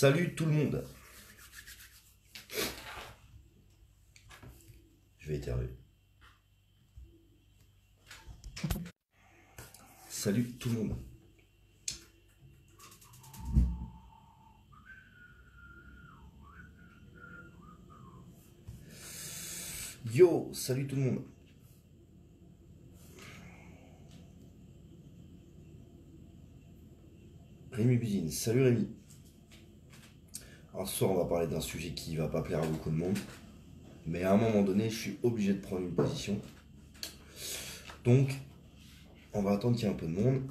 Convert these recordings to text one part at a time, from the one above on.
Salut tout le monde. Je vais éternuer. Salut tout le monde. Yo, salut tout le monde. Rémi Budine, salut Rémi. Alors ce soir on va parler d'un sujet qui va pas plaire à beaucoup de monde. Mais à un moment donné, je suis obligé de prendre une position. Donc, on va attendre qu'il y ait un peu de monde.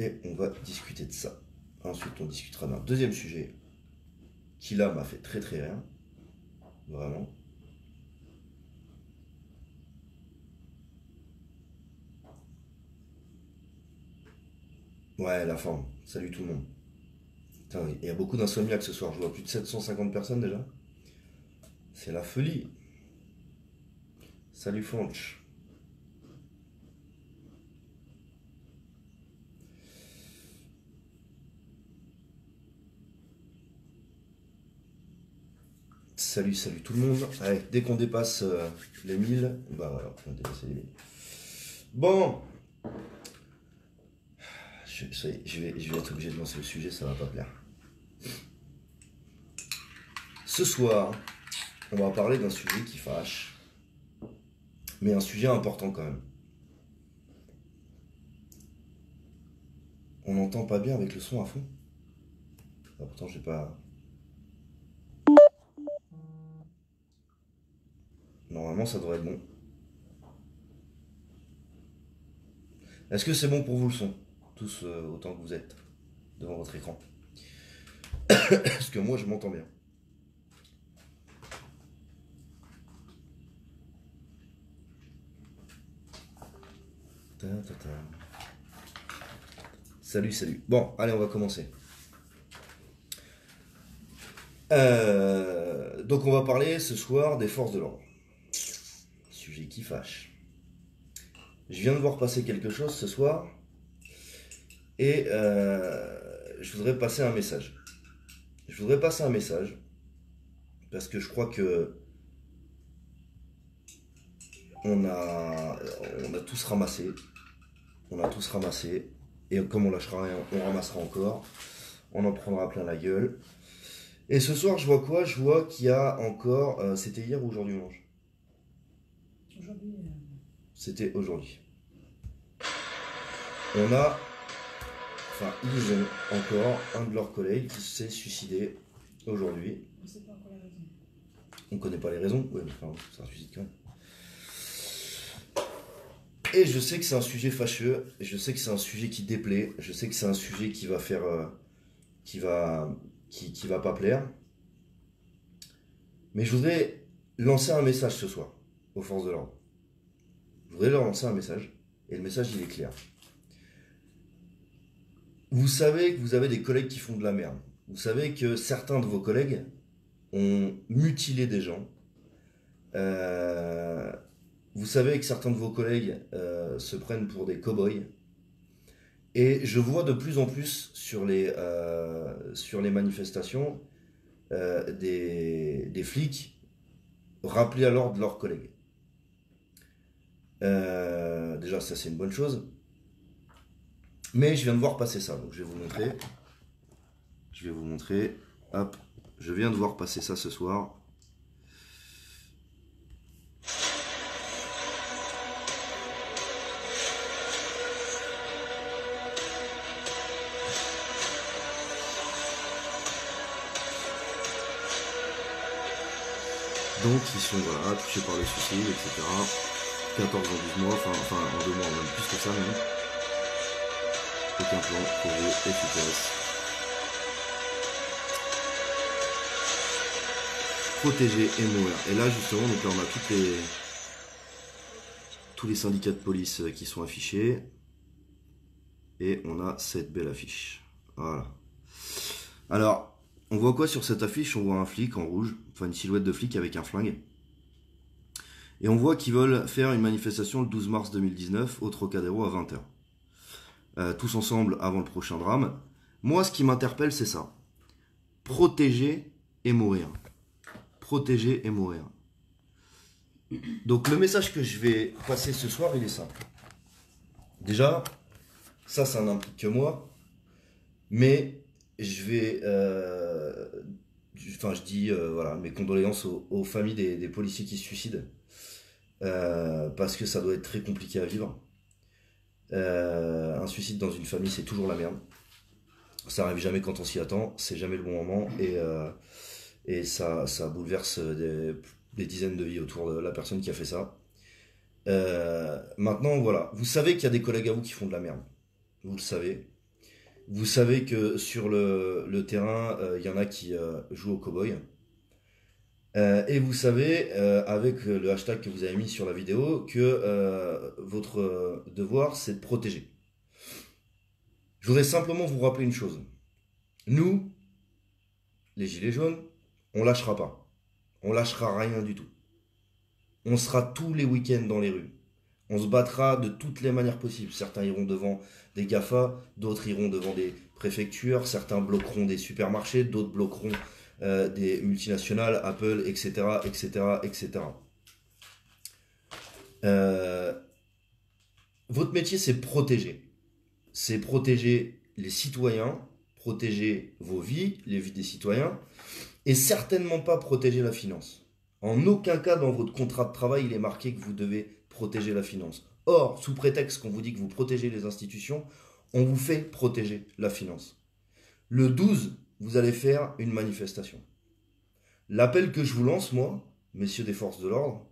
Et on va discuter de ça. Ensuite, on discutera d'un deuxième sujet qui là m'a fait très très rien. Vraiment. Ouais, la forme. Salut tout le monde. Il y a beaucoup d'insomniaques ce soir. Je vois plus de 750 personnes déjà. C'est la folie. Salut Fonch. Salut, salut tout le monde. Dès qu'on dépasse euh, les 1000, bah on dépasse les 1000. Bon. Je, je vais, je vais être obligé de lancer le sujet, ça va pas plaire. Ce soir, on va parler d'un sujet qui fâche, mais un sujet important quand même. On n'entend pas bien avec le son à fond. Ah, pourtant, j'ai pas. Normalement, ça devrait être bon. Est-ce que c'est bon pour vous le son? Tous euh, autant que vous êtes devant votre écran. Parce que moi, je m'entends bien. Salut, salut. Bon, allez, on va commencer. Euh, donc, on va parler ce soir des forces de l'ordre. Sujet qui fâche. Je viens de voir passer quelque chose ce soir et euh, je voudrais passer un message. Je voudrais passer un message parce que je crois que on a, on a tous ramassé. On a tous ramassé. Et comme on lâchera rien, on ramassera encore. On en prendra plein la gueule. Et ce soir, je vois quoi? Je vois qu'il y a encore. euh, C'était hier ou aujourd'hui, Mange Aujourd'hui, euh, C'était aujourd'hui. On a. Enfin, ils ont encore un de leurs collègues qui s'est suicidé aujourd'hui. on ne sait pas encore la raison. On connaît pas les raisons. Ouais, mais enfin, c'est un suicide quand même. Et je sais que c'est un sujet fâcheux, je sais que c'est un sujet qui déplaît, je sais que c'est un sujet qui va faire. euh, qui va. Qui, qui va pas plaire. Mais je voudrais lancer un message ce soir aux forces de l'ordre. Je voudrais leur lancer un message, et le message il est clair. Vous savez que vous avez des collègues qui font de la merde. Vous savez que certains de vos collègues ont mutilé des gens. Euh, vous savez que certains de vos collègues euh, se prennent pour des cow-boys. Et je vois de plus en plus sur les, euh, sur les manifestations euh, des, des flics rappeler à l'ordre leurs collègues. Euh, déjà, ça c'est une bonne chose. Mais je viens de voir passer ça, donc je vais vous montrer. Je vais vous montrer. Hop, je viens de voir passer ça ce soir. Donc ils sont voilà, touchés par le suicide, etc. 14 ans, 12 mois, enfin, enfin en deux mois, même plus que ça même. Aucun plan efficace. Protéger et mourir. Et là justement, donc là on a les tous les syndicats de police euh, qui sont affichés. Et on a cette belle affiche. Voilà. Alors, on voit quoi sur cette affiche? On voit un flic en rouge, enfin une silhouette de flic avec un flingue. Et on voit qu'ils veulent faire une manifestation le 12 mars 2019 au Trocadéro à 20h. Tous ensemble avant le prochain drame. Moi, ce qui m'interpelle, c'est ça. protéger et mourir. Protéger et mourir. Donc le message que je vais passer ce soir, il est simple. Déjà, ça, ça n'implique que moi, mais je vais, euh, enfin, je dis, euh, voilà, mes condoléances aux, familles des, policiers qui se suicident, euh, parce que ça doit être très compliqué à vivre. Euh, un suicide dans une famille, c'est toujours la merde. Ça arrive jamais quand on s'y attend, c'est jamais le bon moment, et, euh, et ça, ça bouleverse des, dizaines de vies autour de la personne qui a fait ça. Euh, maintenant, voilà, vous savez qu'il y a des collègues à vous qui font de la merde. Vous le savez. Vous savez que sur le, le terrain, il y en a qui jouent au cow-boy. Euh, et vous savez, euh, avec le hashtag que vous avez mis sur la vidéo, que euh, votre devoir, c'est de protéger. Je voudrais simplement vous rappeler une chose. Nous, les Gilets jaunes, on lâchera pas. On lâchera rien du tout. On sera tous les week-ends dans les rues. On se battra de toutes les manières possibles. Certains iront devant des GAFA, d'autres iront devant des préfectures, certains bloqueront des supermarchés, d'autres bloqueront euh, des multinationales, Apple, etc., etc., etc. Votre métier, c'est protéger. C'est protéger les citoyens, protéger vos vies, les vies des citoyens, et certainement pas protéger la finance. En aucun cas dans votre contrat de travail, il est marqué que vous devez protéger la finance. Or, sous prétexte qu'on vous dit que vous protégez les institutions, on vous fait protéger la finance. Le 12, vous allez faire une manifestation. L'appel que je vous lance, moi, messieurs des forces de l'ordre,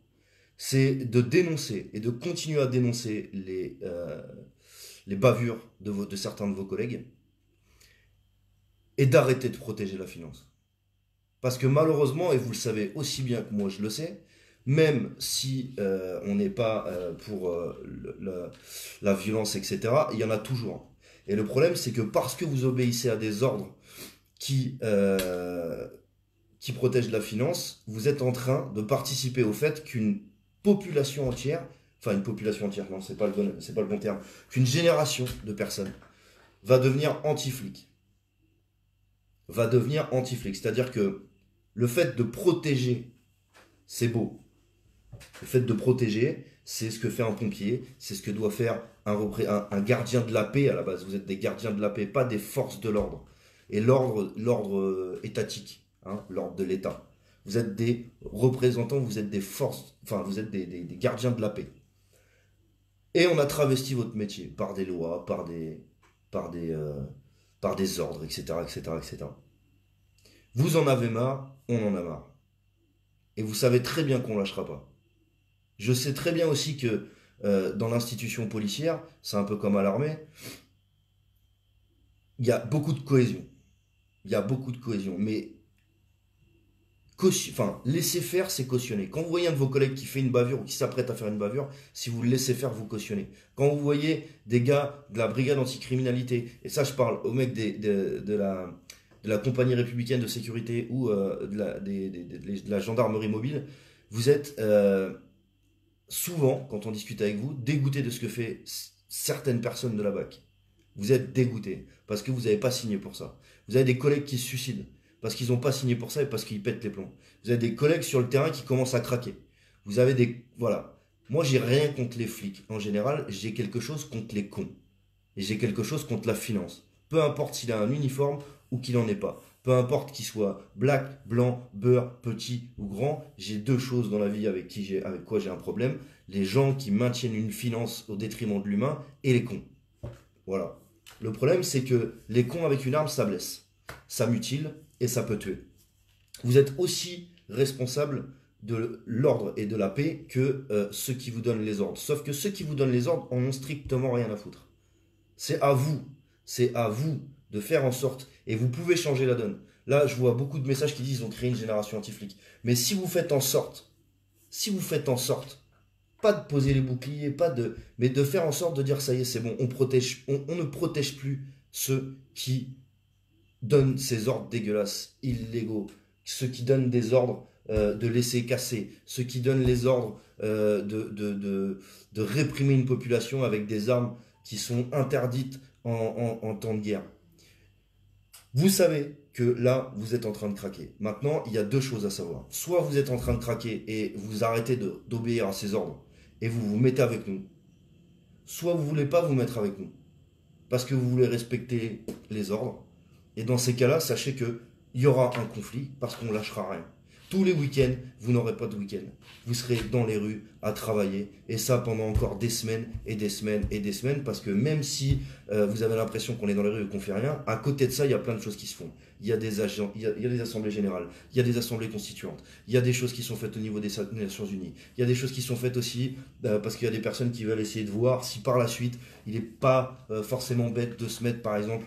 c'est de dénoncer et de continuer à dénoncer les, euh, les bavures de, certains de vos collègues et d'arrêter de protéger la finance. Parce que malheureusement, et vous le savez aussi bien que moi je le sais, même si euh, on n'est pas euh, pour la violence, etc., il y en a toujours. Et le problème, c'est que parce que vous obéissez à des ordres qui, euh, qui protègent la finance, vous êtes en train de participer au fait qu'une population entière, enfin une population entière, non, c'est pas le bon, pas le bon terme, qu'une génération de personnes va devenir anti-flic. Va devenir anti-flic. C'est-à-dire que le fait de protéger, c'est beau. Le fait de protéger, c'est ce que fait un pompier, c'est ce que doit faire un gardien de la paix à la base. Vous êtes des gardiens de la paix, pas des forces de l'ordre. Et l'ordre, euh, étatique, hein, l'ordre de l'État. Vous êtes des représentants, vous êtes des forces, enfin vous êtes des, gardiens de la paix. Et on a travesti votre métier par des lois, par des, par euh, ordres, etc., etc., etc. Vous en avez marre, on en a marre. Et vous savez très bien qu'on lâchera pas. Je sais très bien aussi que euh, dans l'institution policière, c'est un peu comme à l'armée, il y a beaucoup de cohésion. Il y a beaucoup de cohésion. Mais enfin, laisser faire, c'est cautionner. Quand vous voyez un de vos collègues qui fait une bavure ou qui s'apprête à faire une bavure, si vous le laissez faire, vous cautionnez. Quand vous voyez des gars de la brigade anticriminalité, et ça je parle aux mecs des- de, la, compagnie républicaine de sécurité ou euh, de, la, gendarmerie mobile, vous êtes euh, souvent, quand on discute avec vous, dégoûté de ce que fait certaines personnes de la BAC. Vous êtes dégoûté parce que vous n'avez pas signé pour ça. Vous avez des collègues qui se suicident parce qu'ils n'ont pas signé pour ça et parce qu'ils pètent les plombs. Vous avez des collègues sur le terrain qui commencent à craquer. Vous avez des... Voilà. Moi, j'ai rien contre les flics. En général, j'ai quelque chose contre les cons. Et j'ai quelque chose contre la finance. Peu importe s'il a un uniforme ou qu'il n'en ait pas. Peu importe qu'il soit black, blanc, beurre, petit ou grand, j'ai deux choses dans la vie avec, avec quoi j'ai un problème. Les gens qui maintiennent une finance au détriment de l'humain et les cons. Voilà. Le problème, c'est que les cons avec une arme, ça blesse. Ça mutile et ça peut tuer. Vous êtes aussi responsable de l'ordre et de la paix que euh, ceux qui vous donnent les ordres. Sauf que ceux qui vous donnent les ordres en ont strictement rien à foutre. C'est à vous, c'est à vous de faire en sorte, et vous pouvez changer la donne. Là, je vois beaucoup de messages qui disent ils ont créé une génération anti-flic. Mais si vous faites en sorte, si vous faites en sorte, pas de poser les boucliers, pas de, mais de faire en sorte de dire ça y est, c'est bon, on protège, on, ne protège plus ceux qui donnent ces ordres dégueulasses, illégaux, ceux qui donnent des ordres euh, de laisser casser, ceux qui donnent les ordres euh, de, réprimer une population avec des armes qui sont interdites en, temps de guerre. Vous savez que là, vous êtes en train de craquer. Maintenant, il y a deux choses à savoir. Soit vous êtes en train de craquer et vous arrêtez d'obéir à ces ordres et vous vous mettez avec nous. Soit vous voulez pas vous mettre avec nous parce que vous voulez respecter les ordres. Et dans ces cas-là, sachez que il y aura un conflit parce qu'on lâchera rien. Tous les week-ends, vous n'aurez pas de week-end. Vous serez dans les rues à travailler et ça pendant encore des semaines et des semaines et des semaines parce que même si euh, vous avez l'impression qu'on est dans les rues et qu'on fait rien, à côté de ça, il y a plein de choses qui se font. Il y a des assemblées générales, il y a des assemblées constituantes, il y a des choses qui sont faites au niveau des Nations Unies, il y a des choses qui sont faites aussi euh, parce qu'il y a des personnes qui veulent essayer de voir si par la suite il n'est pas euh, forcément bête de se mettre par exemple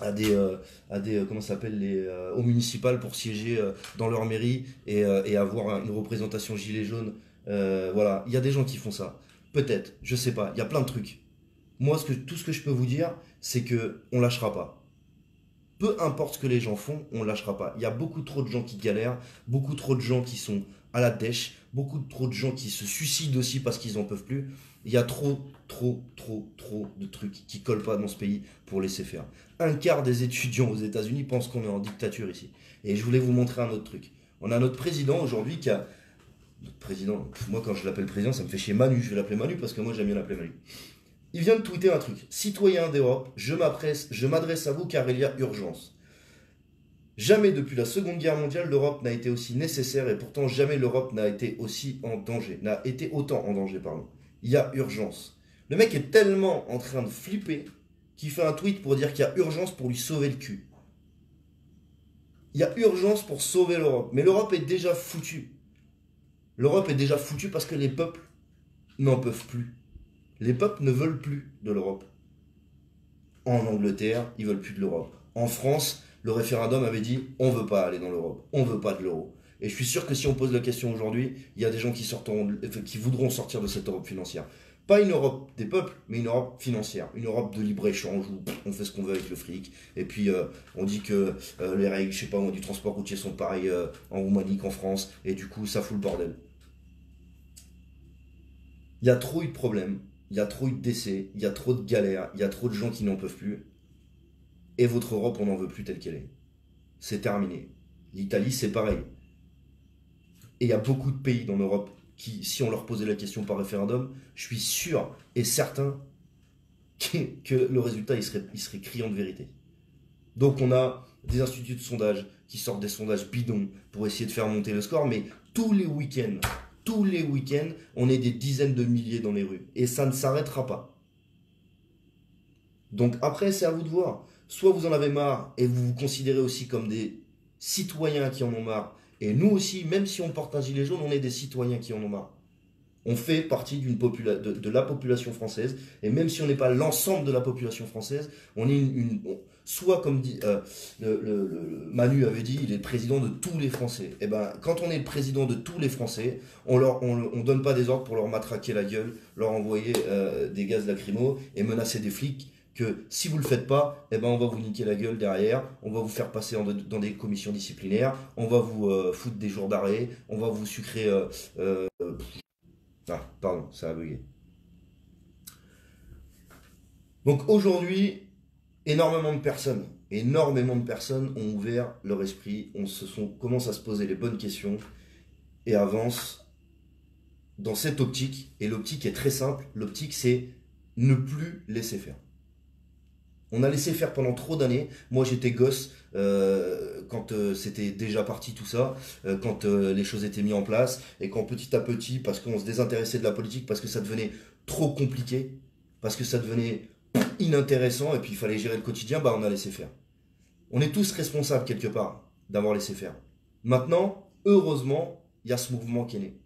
à des, euh, à des euh, comment s'appelle les euh, aux municipales pour siéger euh, dans leur mairie et, euh, et avoir une représentation gilet jaune. Voilà, il y a des gens qui font ça. Peut-être, je sais pas. Il y a plein de trucs. Moi, ce que, tout ce que je peux vous dire, c'est que on lâchera pas. Peu importe ce que les gens font, on lâchera pas. Il y a beaucoup trop de gens qui galèrent, beaucoup trop de gens qui sont à la dèche, beaucoup trop de gens qui se suicident aussi parce qu'ils en peuvent plus. Il y a trop, trop, trop, trop de trucs qui collent pas dans ce pays pour laisser faire. Un quart des étudiants aux États-Unis pensent qu'on est en dictature ici. Et je voulais vous montrer un autre truc. On a notre président aujourd'hui qui a. Notre président, moi quand je l'appelle président, ça me fait chier Manu, je vais l'appeler Manu parce que moi j'aime bien l'appeler Manu. Il vient de tweeter un truc. Citoyens d'Europe, je m'adresse à vous car il y a urgence. Jamais depuis la Seconde Guerre mondiale, l'Europe n'a été aussi nécessaire et pourtant jamais l'Europe n'a été aussi en danger, n'a été autant en danger, pardon. Il y a urgence. Le mec est tellement en train de flipper qu'il fait un tweet pour dire qu'il y a urgence pour lui sauver le cul. Il y a urgence pour sauver l'Europe. Mais l'Europe est déjà foutue. L'Europe est déjà foutue parce que les peuples n'en peuvent plus. Les peuples ne veulent plus de l'Europe. En Angleterre, ils veulent plus de l'Europe. En France, le référendum avait dit on veut pas aller dans l'Europe, on veut pas de l'euro. Et je suis sûr que si on pose la question aujourd'hui, il y a des gens qui, qui voudront sortir de cette Europe financière. Pas une Europe des peuples, mais une Europe financière, une Europe de libre-échange où on fait ce qu'on veut avec le fric. Et puis euh, on dit que euh, les règles, je sais pas du transport routier sont pareilles euh, en Roumanie qu'en France, et du coup ça fout le bordel. Il y a trop eu de problèmes, il y a trop eu de décès, il y a trop de galères, il y a trop de gens qui n'en peuvent plus. Et votre Europe, on n'en veut plus telle qu'elle est. C'est terminé. L'Italie, c'est pareil. Et il y a beaucoup de pays dans l'Europe qui, si on leur posait la question par référendum, je suis sûr et certain que, le résultat, il serait, serait criant de vérité. Donc on a des instituts de sondage qui sortent des sondages bidons pour essayer de faire monter le score, mais tous les week-ends, tous les week-ends, on est des dizaines de milliers dans les rues. Et ça ne s'arrêtera pas. Donc après, c'est à vous de voir. Soit vous en avez marre et vous vous considérez aussi comme des citoyens qui en ont marre. Et nous aussi, même si on porte un gilet jaune, on est des citoyens qui en ont marre. On fait partie de, la population française. Et même si on n'est pas l'ensemble de la population française, on est soit comme dit euh, le, Manu avait dit, il est président de tous les Français. Et ben, quand on est président de tous les Français, on leur, on donne pas des ordres pour leur matraquer la gueule, leur envoyer euh, des gaz lacrymaux et menacer des flics si vous le faites pas, eh ben on va vous niquer la gueule derrière, on va vous faire passer dans des commissions disciplinaires, on va vous euh, foutre des jours d'arrêt, on va vous sucrer. euh, euh, ah, pardon, ça a bugué. Donc aujourd'hui, énormément de personnes, énormément de personnes ont ouvert leur esprit, on se sont, commencent à se poser les bonnes questions et avancent dans cette optique. Et l'optique est très simple. L'optique, c'est ne plus laisser faire. On a laissé faire pendant trop d'années. Moi, j'étais gosse euh, quand euh, c'était déjà parti tout ça, euh, quand les choses étaient mises en place, et quand petit à petit, parce qu'on se désintéressait de la politique, parce que ça devenait trop compliqué, parce que ça devenait inintéressant, et puis il fallait gérer le quotidien, bah on a laissé faire. On est tous responsables quelque part d'avoir laissé faire. Maintenant, heureusement, il y a ce mouvement qui est né.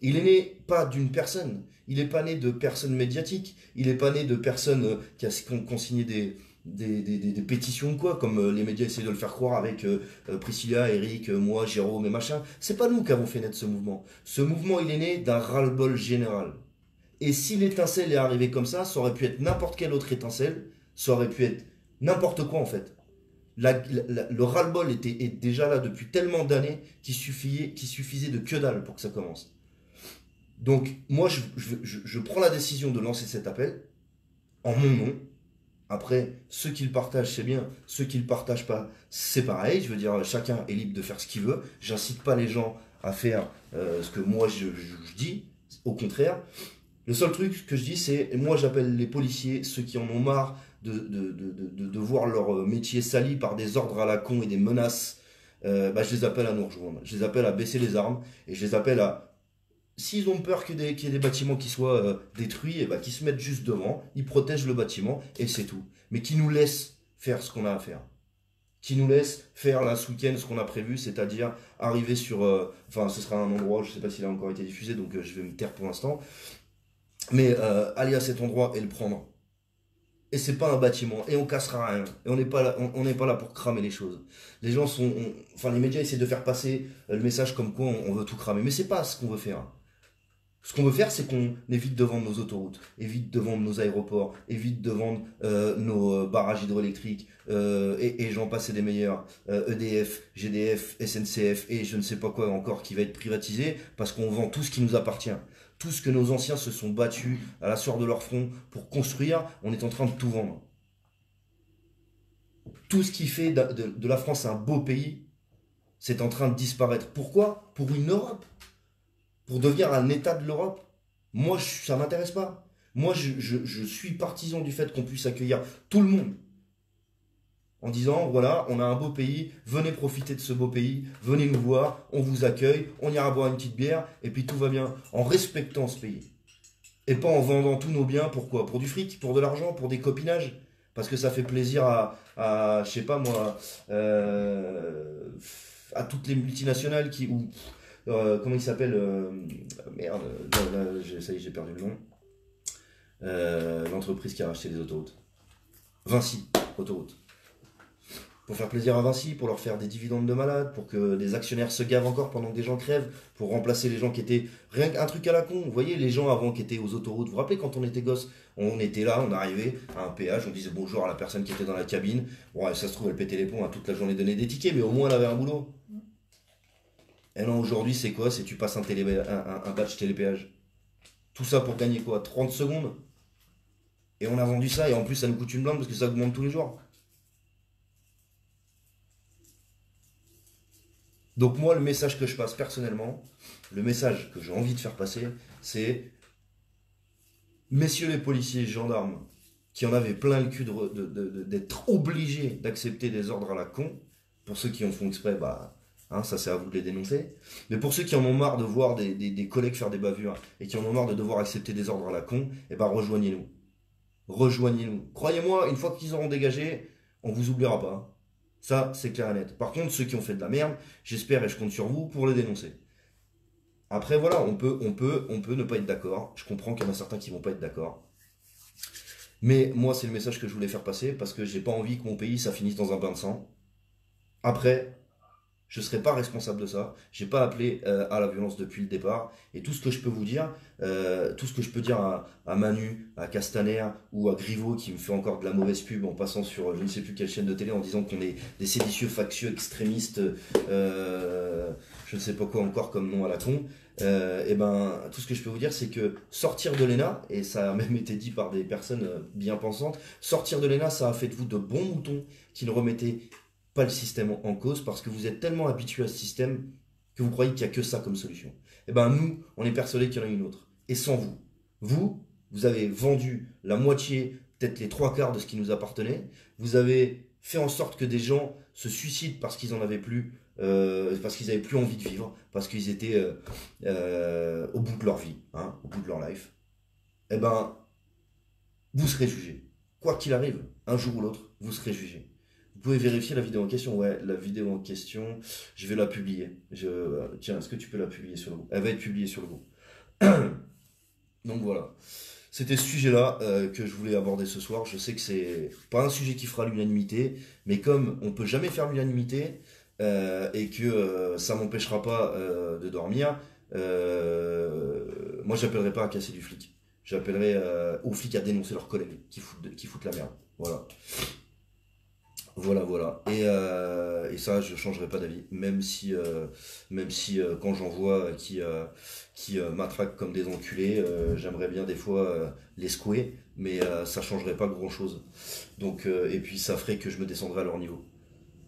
Il est né pas d'une personne, il n'est pas né de personnes médiatiques, il n'est pas né de personnes euh, qui, ont, qui ont signé des, des, des, pétitions quoi, comme euh, les médias essaient de le faire croire avec euh, Priscilla, Eric, moi, Jérôme et machin. C'est pas nous qui avons fait naître ce mouvement. Ce mouvement, il est né d'un ras-le-bol général. Et si l'étincelle est arrivée comme ça, ça aurait pu être n'importe quelle autre étincelle, ça aurait pu être n'importe quoi en fait. Le ras-le-bol était est déjà là depuis tellement d'années qu'il suffisait, suffisait de que dalle pour que ça commence. Donc moi, je, prends la décision de lancer cet appel en mon nom, Après, ceux qui le partagent, c'est bien. Ceux qui le partagent pas, c'est pareil. Je veux dire, chacun est libre de faire ce qu'il veut. J'incite pas les gens à faire euh, ce que moi je, dis. Au contraire. Le seul truc que je dis, c'est moi j'appelle les policiers, ceux qui en ont marre de, de, de- de voir leur euh, métier sali par des ordres à la con et des menaces. euh, bah, je les appelle à nous rejoindre. Je les appelle à baisser les armes et je les appelle à S'ils ont peur qu'il y, ait des- bâtiments qui soient euh, détruits, et bah, qu'ils se mettent juste devant, ils protègent le bâtiment, et c'est tout. Mais qui nous laissent faire ce qu'on a à faire. Qui nous laissent faire là ce week-end ce qu'on a prévu, c'est-à-dire arriver sur... euh, Enfin, ce sera un endroit, je sais pas s'il a encore été diffusé, donc euh, je vais me taire pour l'instant. Mais aller à cet endroit et le prendre. Et c'est pas un bâtiment, et on cassera rien. Et on n'est pas là, on, n'est pas là pour cramer les choses. Les gens sont, on- enfin les médias essaient de faire passer le message comme quoi on, on veut tout cramer, mais c'est pas ce qu'on veut faire. Ce qu'on veut faire, c'est qu'on évite de vendre nos autoroutes, évite de vendre nos aéroports, évite de vendre euh, nos euh, barrages hydroélectriques, euh, et, j'en passe des meilleurs, EDF, GDF, SNCF, et je ne sais pas quoi encore qui va être privatisé, parce qu'on vend tout ce qui nous appartient. Tout ce que nos anciens se sont battus à la sueur de leur front pour construire, on est en train de tout vendre. Tout ce qui fait de la France un beau pays, c'est en train de disparaître. Pourquoi? Pour une Europe Pour devenir un État de l'Europe Moi, je- ça m'intéresse pas. Moi, je, suis partisan du fait qu'on puisse accueillir tout le monde. En disant, voilà, on a un beau pays, venez profiter de ce beau pays, venez nous voir, on vous accueille, on ira boire une petite bière, et puis tout va bien, en respectant ce pays. Et pas en vendant tous nos biens, pourquoi Pour du fric, pour de l'argent, pour des copinages Parce que ça fait plaisir à, à je sais pas moi, euh, à toutes les multinationales qui, comment il s'appelle euh, Merde, là, ça y est, j'ai perdu le nom. Euh, L'entreprise qui a racheté les autoroutes. Vinci, autoroute. Pour faire plaisir à Vinci, pour leur faire des dividendes de malade, pour que des actionnaires se gavent encore pendant que des gens crèvent, pour remplacer les gens qui étaient. Rien qu'un truc à la con. Vous voyez, les gens avant qui étaient aux autoroutes, vous vous rappelez quand on était gosse On était là, on arrivait à un péage, on disait bonjour à la personne qui était dans la cabine. Bon, ça se trouve, elle pétait les plombs à toute la journée donnée des tickets, mais au moins elle avait un boulot. Et non, aujourd'hui, c'est quoi? C'est tu passes un, télé, un, badge télépéage. Tout ça pour gagner quoi? 30 secondes? Et on a vendu ça, et en plus, ça nous coûte une blinde parce que ça augmente tous les jours. Donc moi, le message que je passe personnellement, le message que j'ai envie de faire passer, c'est messieurs les policiers gendarmes qui en avaient plein le cul de re- de- d'être obligés d'accepter des ordres à la con, pour ceux qui en font exprès, bah, hein, ça c'est à vous de les dénoncer, mais pour ceux qui en ont marre de voir des, des- collègues faire des bavures et qui en ont marre de devoir accepter des ordres à la con, eh ben rejoignez-nous. Rejoignez-nous. Croyez-moi, une fois qu'ils auront dégagé, on vous oubliera pas. Ça, c'est clair et net. Par contre, ceux qui ont fait de la merde, j'espère et je compte sur vous pour les dénoncer. Après, voilà, on peut, on peut, on peut ne pas être d'accord. Je comprends qu'il y en a certains qui vont pas être d'accord. Mais moi, c'est le message que je voulais faire passer parce que j'ai pas envie que mon pays, ça finisse dans un bain de sang. Après, je serai pas responsable de ça. J'ai pas appelé euh, à la violence depuis le départ. Et tout ce que je peux vous dire, euh, tout ce que je peux dire à, Manu, à Castaner ou à Griveaux qui me fait encore de la mauvaise pub en passant sur euh, je ne sais plus quelle chaîne de télé en disant qu'on est des séditieux, factieux, extrémistes, je ne sais pas quoi encore comme nom à la con. Et ben, tout ce que je peux vous dire, c'est que sortir de l'ENA, et ça a même été dit par des personnes bien pensantes, sortir de l'ENA, ça a fait de vous de bons moutons qui ne remettaient pas le système en cause parce que vous êtes tellement habitué à ce système que vous croyez qu'il n'y a que ça comme solution. Et ben nous, on est persuadés qu'il y en a une autre. Et sans vous. Vous, vous avez vendu la moitié, peut-être les trois quarts de ce qui nous appartenait. Vous avez fait en sorte que des gens se suicident parce qu'ils en avaient plus, euh, parce qu'ils avaient plus envie de vivre, parce qu'ils étaient euh, euh, au bout de leur vie, hein, au bout de leur life. Eh ben, vous serez jugé. Quoi qu'il arrive, un jour ou l'autre, vous serez jugé. Vous pouvez vérifier la vidéo en question. Ouais, la vidéo en question, je vais la publier. Euh, tiens, est-ce que tu peux la publier sur le groupe? Elle va être publiée sur le groupe. Donc voilà. C'était ce sujet-là euh, que je voulais aborder ce soir. Je sais que c'est pas un sujet qui fera l'unanimité, mais comme on peut jamais faire l'unanimité euh, et que euh, ça m'empêchera pas de dormir, moi j'appellerai pas à casser du flic. J'appellerai aux flics à dénoncer leurs collègues qui foutent la merde. Voilà. Voilà, voilà. Et, euh, ça, je changerai pas d'avis. Même si, euh, même si euh, quand j'en vois qui, qui matraquent comme des enculés, j'aimerais bien des fois les secouer. mais ça changerait pas grand chose. Donc, et puis ça ferait que je me descendrais à leur niveau.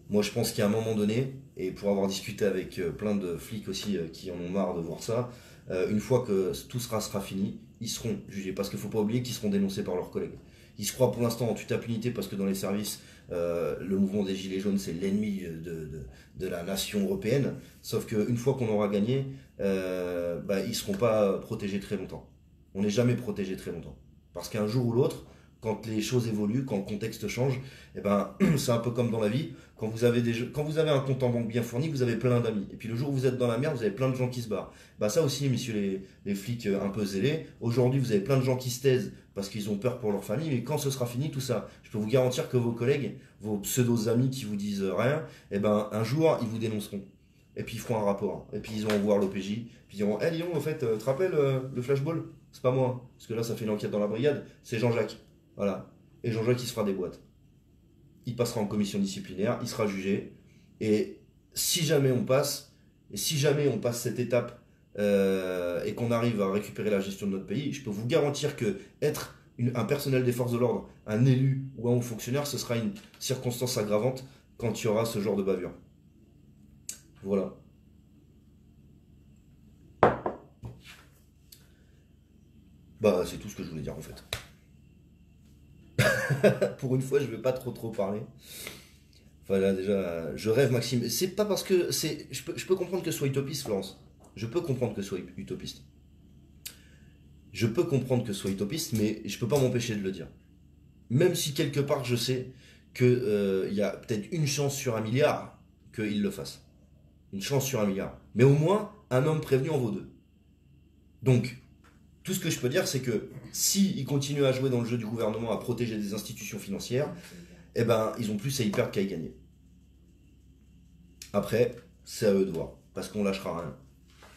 Moi, je pense qu'à un moment donné, et pour avoir discuté avec plein de flics aussi qui en ont marre de voir ça, une fois que tout sera, sera fini, ils seront jugés. Parce qu'il faut pas oublier qu'ils seront dénoncés par leurs collègues. Ils se croient pour l'instant en toute impunité parce que dans les services, euh, le mouvement des Gilets jaunes, c'est l'ennemi de, de, la nation européenne. Sauf qu'une fois qu'on aura gagné, euh, bah, ils seront pas protégés très longtemps. On n'est jamais protégé très longtemps. Parce qu'un jour ou l'autre, quand les choses évoluent, quand le contexte change, eh ben, c'est un peu comme dans la vie. Quand vous, avez des, quand vous avez un compte en banque bien fourni, vous avez plein d'amis. Et puis le jour où vous êtes dans la merde, vous avez plein de gens qui se barrent. Bah ça aussi, messieurs les, les flics euh, un peu zélés, aujourd'hui vous avez plein de gens qui se taisent parce qu'ils ont peur pour leur famille, mais quand ce sera fini tout ça, je peux vous garantir que vos collègues, vos pseudo-amis qui vous disent euh, rien, eh ben un jour ils vous dénonceront. Et puis ils feront un rapport. Et puis ils vont voir l'OPJ. Puis ils diront, eh Lyon, en fait, euh, te rappelles le flashball? C'est pas moi. Parce que là, ça fait une enquête dans la brigade. C'est Jean-Jacques. Voilà. Et Jean-Jacques, il se fera des boîtes. Il passera en commission disciplinaire, il sera jugé. Et si jamais on passe, et si jamais on passe cette étape euh, et qu'on arrive à récupérer la gestion de notre pays, je peux vous garantir que être un personnel des forces de l'ordre, un élu ou un haut fonctionnaire, ce sera une circonstance aggravante quand il y aura ce genre de bavure. Voilà. Bah, c'est tout ce que je voulais dire en fait. Pour une fois, je vais pas trop trop parler. Enfin là déjà, je rêve Maxime. C'est pas parce que c'est, je peux, comprendre que ce soit utopiste, Florence. Je peux comprendre que ce soit utopiste. Je peux comprendre que ce soit utopiste, mais je peux pas m'empêcher de le dire. Même si quelque part je sais que euh, il y a peut-être une chance sur un milliard qu'il le fasse. Une chance sur un milliard. Mais au moins, un homme prévenu en vaut deux. Donc, tout ce que je peux dire, c'est que si ils continuent à jouer dans le jeu du gouvernement, à protéger des institutions financières, eh ben, ils ont plus à y perdre qu'à y gagner. Après, c'est à eux de voir, parce qu'on lâchera rien.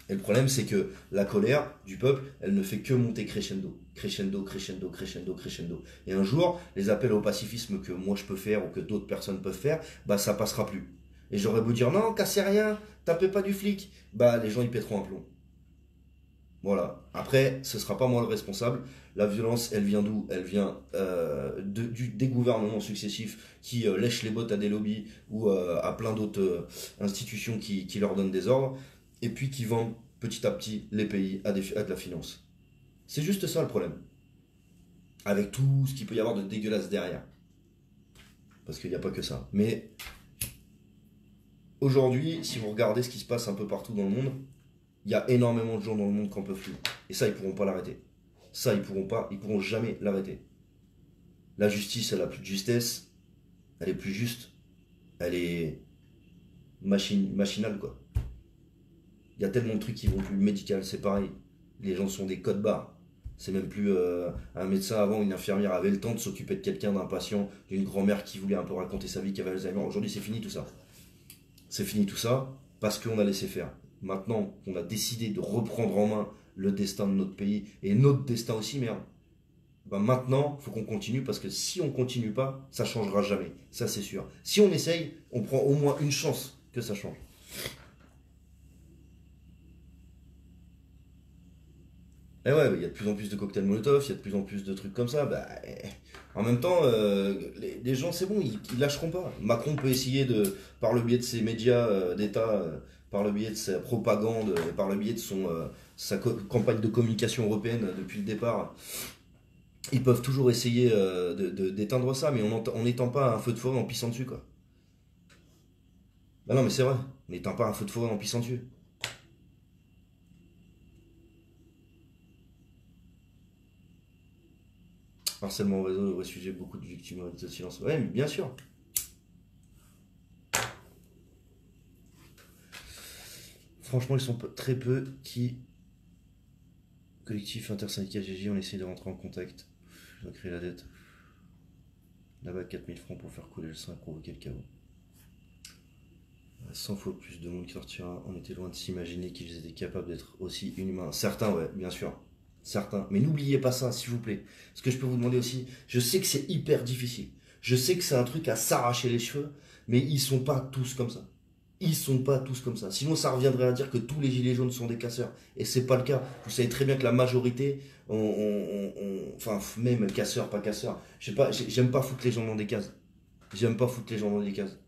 Et le problème, c'est que la colère du peuple, elle ne fait que monter crescendo. Crescendo, crescendo, crescendo, crescendo. Et un jour, les appels au pacifisme que moi je peux faire ou que d'autres personnes peuvent faire, bah ça passera plus. Et j'aurais beau dire non, cassez rien, tapez pas du flic, bah les gens ils pèteront un plomb. Voilà. Après, ce sera pas moi le responsable. La violence, elle vient d'où? Elle vient euh, du, des gouvernements successifs qui euh, lèchent les bottes à des lobbies ou euh, à plein d'autres euh, institutions qui, leur donnent des ordres, et puis qui vendent petit à petit les pays à, à de la finance. C'est juste ça le problème. Avec tout ce qu'il peut y avoir de dégueulasse derrière. Parce qu'il n'y a pas que ça. Mais aujourd'hui, si vous regardez ce qui se passe un peu partout dans le monde, il y a énormément de gens dans le monde qui en peuvent plus. Et ça, ils pourront pas l'arrêter. Ça, ils pourront pas, ils pourront jamais l'arrêter. La justice, elle a plus de justesse, elle est plus juste, elle est machine, machinale, quoi. Il y a tellement de trucs qui vont plus. Médical, c'est pareil. Les gens sont des codes barres. C'est même plus euh, un médecin avant, une infirmière avait le temps de s'occuper de quelqu'un, d'un patient, d'une grand-mère qui voulait un peu raconter sa vie, qui avait Alzheimer. Aujourd'hui, c'est fini tout ça. C'est fini tout ça parce qu'on a laissé faire. Maintenant qu'on a décidé de reprendre en main le destin de notre pays et notre destin aussi, merde. Ben maintenant, faut qu'on continue parce que si on continue pas, ça changera jamais. Ça, c'est sûr. Si on essaye, on prend au moins une chance que ça change. Et ouais, il y a de plus en plus de cocktails Molotov, il y a de plus en plus de trucs comme ça. Eh, en même temps, euh, les, gens, c'est bon, ils, ils lâcheront pas. Macron peut essayer de, par le biais de ses médias euh, d'État, euh, par le biais de sa propagande, par le biais de euh, sa campagne de communication européenne depuis le départ, ils peuvent toujours essayer euh, de- de- d'éteindre ça, mais on en n'étend pas un feu de forêt en pissant dessus, quoi. Bah non, mais c'est vrai, on n'éteint pas un feu de forêt en pissant dessus. Harcèlement au réseau, vrai sujet, beaucoup de victimes de silence. Mais bien sûr. Franchement, ils sont très peu qui. Collectif intersyndical GG, on essaie de rentrer en contact. Je dois créer la dette. Là-bas, 4000 francs pour faire couler le sang et provoquer le chaos. 100 fois plus de monde qui sortira. On était loin de s'imaginer qu'ils étaient capables d'être aussi inhumains. Certains, ouais, bien sûr. Certains. Mais n'oubliez pas ça, s'il vous plaît. Ce que je peux vous demander aussi, je sais que c'est hyper difficile. Je sais que c'est un truc à s'arracher les cheveux, mais ils sont pas tous comme ça. Ils sont pas tous comme ça. Sinon, ça reviendrait à dire que tous les gilets jaunes sont des casseurs. Et c'est pas le cas. Vous savez très bien que la majorité, enfin, même casseurs, pas casseurs. Je sais pas, j'ai- j'aime pas foutre les gens dans des cases. J'aime pas foutre les gens dans des cases.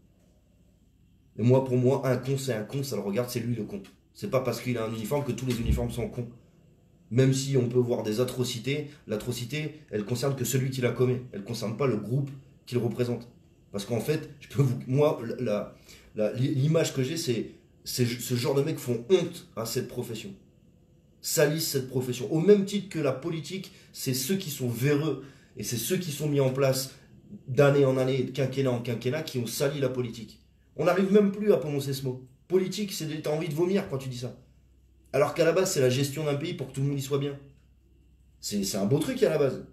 Et moi, pour moi, un con, c'est un con, ça le regarde, c'est lui le con. C'est pas parce qu'il a un uniforme que tous les uniformes sont cons. Même si on peut voir des atrocités, l'atrocité, elle concerne que celui qui la commet. Elle concerne pas le groupe qu'il représente. Parce qu'en fait, je peux vous, moi, la- l'image que j'ai, c'est, ce genre de mecs font honte à cette profession. Salissent cette profession. Au même titre que la politique, c'est ceux qui sont véreux et c'est ceux qui sont mis en place d'année en année, de quinquennat en quinquennat, qui ont sali la politique. On n'arrive même plus à prononcer ce mot. Politique, c'est t'as envie de vomir quand tu dis ça. Alors qu'à la base, c'est la gestion d'un pays pour que tout le monde y soit bien. C'est un beau truc à la base.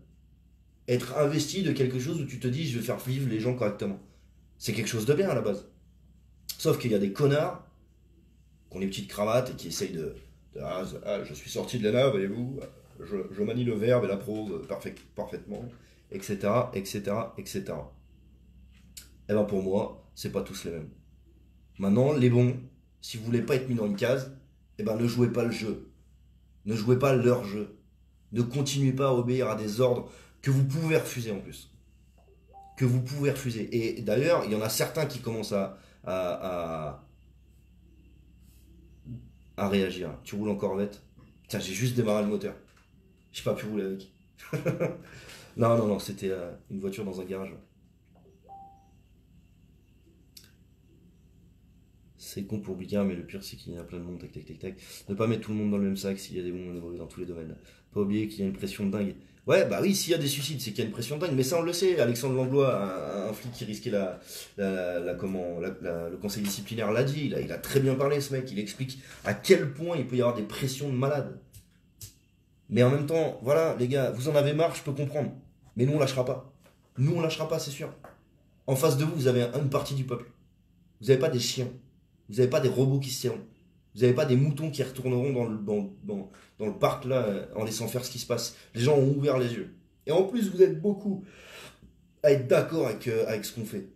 Être investi de quelque chose où tu te dis, je vais faire vivre les gens correctement. C'est quelque chose de bien à la base. Sauf qu'il y a des connards qui ont des petites cravates et qui essayent de. ah, ah, je suis sorti de l'ENA, voyez-vous, je, je manie le verbe et la prose parfait- parfaitement, etc., etc., etc. Et ben pour moi, c'est pas tous les mêmes. Maintenant, les bons, si vous voulez pas être mis dans une case, eh ben ne jouez pas le jeu. Ne jouez pas leur jeu. Ne continuez pas à obéir à des ordres que vous pouvez refuser en plus. Que vous pouvez refuser. Et d'ailleurs, il y en a certains qui commencent à, à, réagir. Tu roules en corvette Tiens, j'ai juste démarré le moteur. J'ai pas pu rouler avec. non, non, non, c'était euh, une voiture dans un garage. C'est con pour Bigard, mais le pire c'est qu'il y a plein de monde, tac tac tac tac. Ne pas mettre tout le monde dans le même sac s'il y a des bons dans tous les domaines. Pas oublier qu'il y a une pression dingue. Ouais, bah oui, s'il y a des suicides, c'est qu'il y a une pression dingue. Mais ça, on le sait. Alexandre Langlois, un, flic qui risquait la, la, comment, le conseil disciplinaire, l'a dit. Il a, très bien parlé, ce mec. Il explique à quel point il peut y avoir des pressions de malades. Mais en même temps, voilà, les gars, vous en avez marre, je peux comprendre. Mais nous, on lâchera pas. Nous, on lâchera pas, c'est sûr. En face de vous, vous avez un- une partie du peuple. Vous n'avez pas des chiens. Vous n'avez pas des robots qui se tirent. Vous n'avez pas des moutons qui retourneront dans le, parc là euh, en laissant faire ce qui se passe. Les gens ont ouvert les yeux. Et en plus, vous êtes beaucoup à être d'accord avec, euh, ce qu'on fait.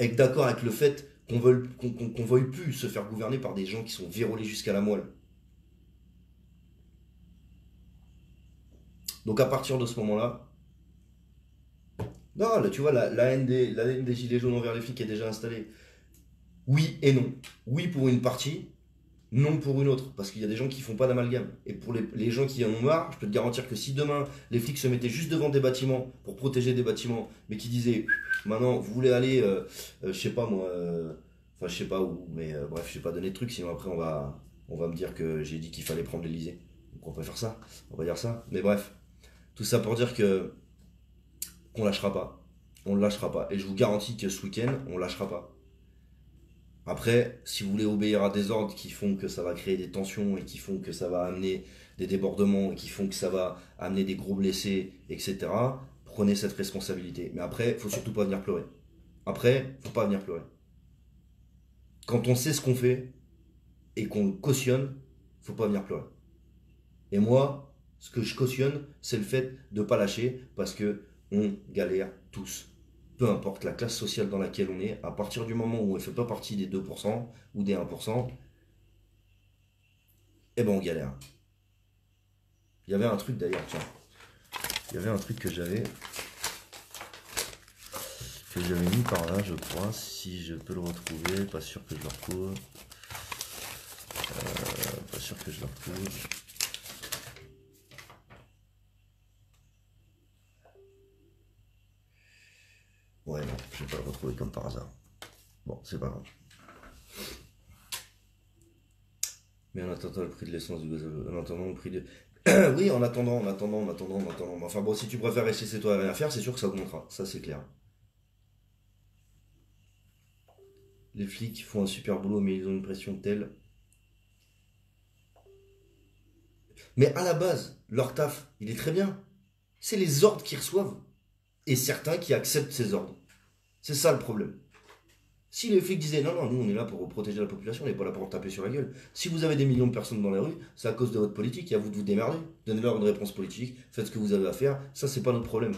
Être d'accord avec le fait qu'on qu'on veuille plus se faire gouverner par des gens qui sont vérolés jusqu'à la moelle. Donc à partir de ce moment-là, non, là, tu vois, la, la haine des, la haine des gilets jaunes envers les flics est déjà installée. Oui et non. Oui pour une partie, non pour une autre. Parce qu'il y a des gens qui font pas d'amalgame. Et pour les, gens qui en ont marre, je peux te garantir que si demain les flics se mettaient juste devant des bâtiments pour protéger des bâtiments, mais qui disaient maintenant vous voulez aller, euh, euh, je sais pas moi, euh, enfin je sais pas où, mais euh, bref, je vais pas donner de trucs, sinon après on va, on va me dire que j'ai dit qu'il fallait prendre l'Elysée. Donc on peut faire ça, on va dire ça. Mais bref, tout ça pour dire que qu'on lâchera pas. On ne lâchera pas. Et je vous garantis que ce week-end, on lâchera pas. Après, si vous voulez obéir à des ordres qui font que ça va créer des tensions et qui font que ça va amener des débordements et qui font que ça va amener des gros blessés, etc., prenez cette responsabilité. Mais après, faut surtout pas venir pleurer. Après, faut pas venir pleurer. Quand on sait ce qu'on fait et qu'on le cautionne, faut pas venir pleurer. Et moi, ce que je cautionne, c'est le fait de pas lâcher parce que on galère tous peu importe la classe sociale dans laquelle on est, à partir du moment où on ne fait pas partie des 2% ou des 1%, eh ben on galère. Il y avait un truc d'ailleurs, tiens. Il y avait un truc que j'avais. Que j'avais mis par là, je crois. Si je peux le retrouver, pas sûr que je le retrouve. Euh, pas sûr que je le retrouve. Ouais, non, je vais pas le retrouver comme par hasard. Bon, c'est pas grave. Mais en attendant le prix de l'essence du gaz, en attendant le prix de. oui, en attendant, en attendant, en attendant, en attendant. Enfin bon, si tu préfères rester chez toi et rien faire, c'est sûr que ça augmentera. Ça, c'est clair. Les flics font un super boulot, mais ils ont une pression telle. Mais à la base, leur taf, il est très bien. C'est les ordres qu'ils reçoivent. Et certains qui acceptent ces ordres. C'est ça le problème. Si les flics disaient non, non, nous on est là pour protéger la population, on n'est pas là pour taper sur la gueule. Si vous avez des millions de personnes dans la rue, c'est à cause de votre politique, et à vous de vous démerder. Donnez-leur une réponse politique, faites ce que vous avez à faire, ça c'est pas notre problème.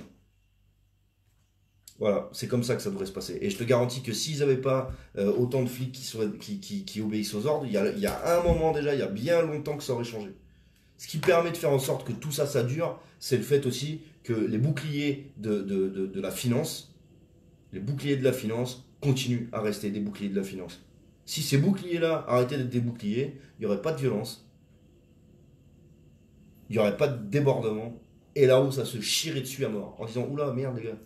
Voilà, c'est comme ça que ça devrait se passer. Et je te garantis que s'ils n'avaient pas euh, autant de flics qui, obéissent aux ordres, il y, a, un moment déjà, il y a bien longtemps que ça aurait changé. Ce qui permet de faire en sorte que tout ça, ça dure, c'est le fait aussi que les boucliers de la finance, les boucliers de la finance continuent à rester des boucliers de la finance. Si ces boucliers-là arrêtaient d'être des boucliers, il n'y aurait pas de violence, il n'y aurait pas de débordement, et là-haut, ça se chierait dessus à mort, en disant Oula, merde, les gars.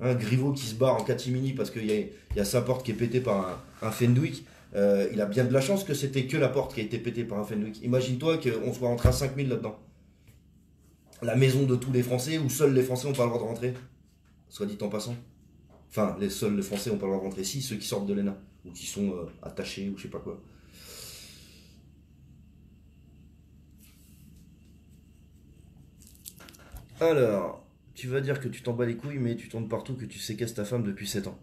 Un qui se barre en catimini parce qu'il y a, sa porte qui est pétée par un, un Fenwick. Euh, il a bien de la chance que c'était que la porte qui a été pétée par un Fenwick. Imagine-toi qu'on soit rentré à 5000 là-dedans. La maison de tous les Français où seuls les Français n'ont pas le droit de rentrer. Soit dit en passant. Enfin, les seuls les Français n'ont pas le de rentrer. Si, ceux qui sortent de l'ENA. Ou qui sont euh, attachés ou je sais pas quoi. Alors, tu vas dire que tu t'en bats les couilles, mais tu tournes partout, que tu séquestres ta femme depuis 7 ans.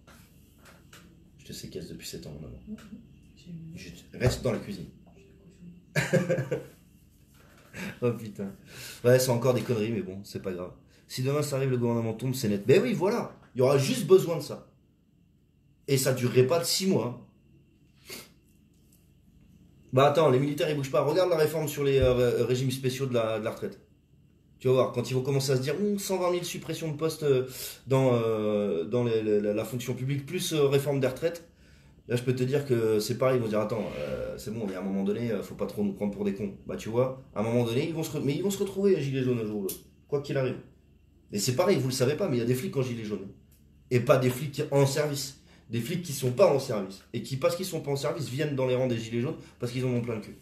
Je te séquestre depuis 7 ans, mon amour. Je- Reste dans la cuisine. Oh putain. Ouais, c'est encore des conneries, mais bon, c'est pas grave. Si demain ça arrive, le gouvernement tombe, c'est net. Ben oui, voilà. Il y aura juste besoin de ça. Et ça durerait pas de 6 mois. Bah attends, les militaires ils bougent pas. Regarde la réforme sur les euh, ré- régimes spéciaux de la, retraite. Tu vas voir, quand ils vont commencer à se dire Hum, 120 000 suppressions de postes euh, dans, euh, la, fonction publique, plus euh, réforme des retraites, là je peux te dire que c'est pareil, ils vont dire Attends, euh, c'est bon, il a un moment donné, euh, faut pas trop nous prendre pour des cons. Bah tu vois, à un moment donné, ils vont se, mais ils vont se retrouver à Gilets jaunes un jour ou quoi qu'il arrive. Et c'est pareil, vous le savez pas, mais il y a des flics en Gilets jaunes. Et pas des flics en service. Des flics qui sont pas en service. Et qui, parce qu'ils sont pas en service, viennent dans les rangs des Gilets jaunes parce qu'ils en ont plein le cul.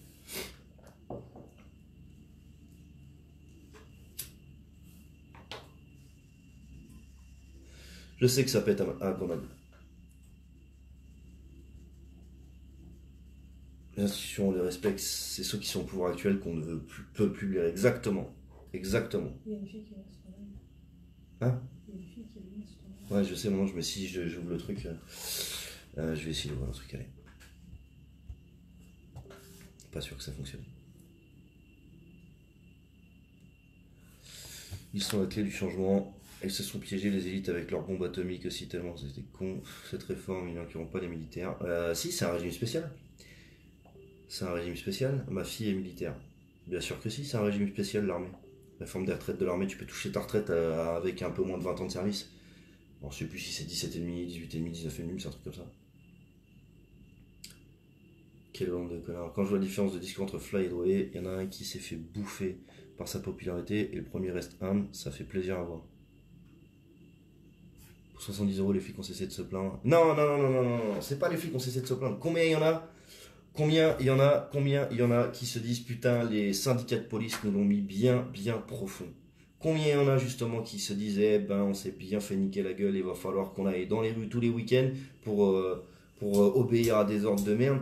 Je sais que ça pète à, à Grenoble. Les institutions, on les respecte, c'est ceux qui sont au pouvoir actuel qu'on ne veut plus, peut plus lire. Exactement. Exactement là, c'est ton live. Hein. Ouais, je sais, maintenant, je me si j'ouvre le truc, euh, euh, je vais essayer d'ouvrir le truc, allez. Pas sûr que ça fonctionne. Ils sont la clé du changement. Elles se sont piégées les élites avec leurs bombes atomiques aussi tellement c'était con. Cette réforme, ils n'inquiéront pas les militaires. Euh, si, c'est un régime spécial. C'est un régime spécial. Ma fille est militaire. Bien sûr que si, c'est un régime spécial, l'armée. Réforme des retraites de l'armée, tu peux toucher ta retraite euh, avec un peu moins de 20 ans de service. Bon, je sais plus si c'est 17,5, 18,5, 19,5, c'est un truc comme ça. Quelle bande de connards. Quand je vois la différence de discours entre Fly et Drouet, il y en a un qui s'est fait bouffer par sa popularité et le premier reste humble, ça fait plaisir à voir. Pour 70 euros, les flics ont cessé de se plaindre. Non, non, non, non, non, non, non, c'est pas les flics qui ont cessé de se plaindre. Combien il y en a Combien il y en a Combien y en a qui se disent putain, les syndicats de police nous l'ont mis bien, bien profond Combien il y en a justement qui se disaient, ben on s'est bien fait niquer la gueule, il va falloir qu'on aille dans les rues tous les week-ends pour, euh, pour euh, obéir à des ordres de merde.